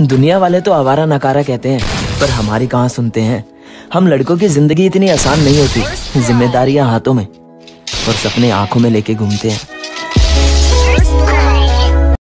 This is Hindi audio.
दुनिया वाले तो आवारा नकारा कहते हैं, पर हमारी कहाँ सुनते हैं? हम लड़कों की ज़िंदगी इतनी आसान नहीं होती, जिम्मेदारियाँ हाथों में, और सपने आँखों में लेके घूमते हैं।